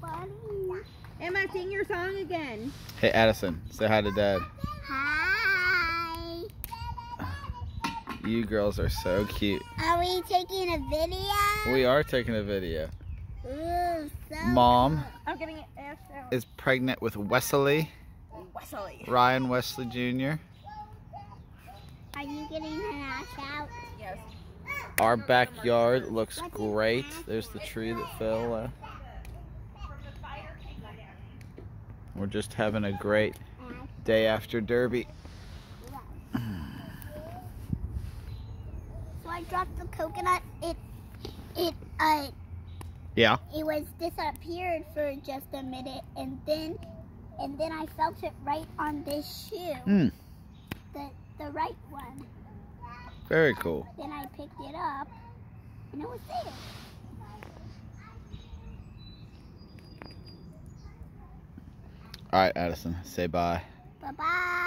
funny. Emma, sing your song again. Hey, Addison, say hi to Dad. Hi. You girls are so cute. Are we taking a video? We are taking a video. Ooh, so Mom I'm getting it is pregnant with Wesley, Wesley. Ryan Wesley Jr. Are you getting an ass out? Yes. Our backyard looks great. There's the tree that fell. Uh, we're just having a great day after Derby. So I dropped the coconut. It, it, uh, Yeah. it was disappeared for just a minute, and then, and then I felt it right on this shoe, Hmm. the the right one. Very cool. Then I picked it up, and it was there. All right, Addison, say bye. Bye bye.